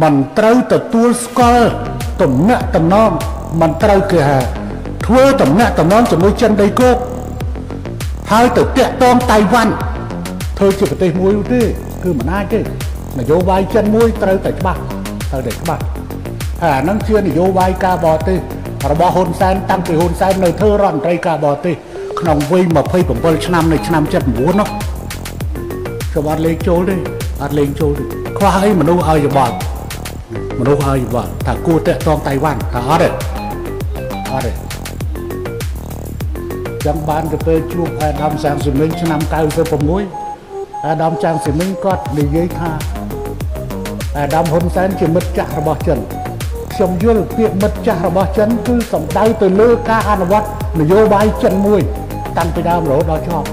មិនត្រូវទទួលស្គាល់ទំនាក់ទំនងមិនត្រូវគេហៅធ្វើទំនាក់ទំនងជាមួយចិនដីគោកហើយទៅតាក់ទងតៃវ៉ាន់ធ្វើជាប្រទេសមួយទេគឺមិនអាចទេនយោបាយចិនមួយត្រូវតែច្បាស់ត្រូវតែច្បាស់ហើយអានឹងជានយោបាយការបរទេសរបស់ហ៊ុនសែនតាំងពីហ៊ុនសែននៅធ្វើរដ្ឋមន្ត្រីការបរទេសក្នុងវ័យ27ឆ្នាំនៅឆ្នាំ79នោះខ្ញុំអត់លេងចូលទេអត់លេងចូលទេខ្វះអីមនុស្សឲ្យយោបល់ មនុស្សឲ្យយោបល់ថាគួរតាក់ទងតៃវ៉ាន់ថាអត់ទេអត់ទេចាំបានទៅពេលជួបអាដាមសាំងស៊ីមីងឆ្នាំ96អាដាមចាងស៊ីមីងគាត់និយាយថាអាដាមហ៊ុនសែនជាមិត្តចាស់របស់ចិនខ្ញុំយល់ពាក្យមិត្តចាស់របស់ចិនគឺសំដៅទៅលើការអនុវត្តនយោបាយចិនមួយតាំងពីដើមរហូតដល់ចប់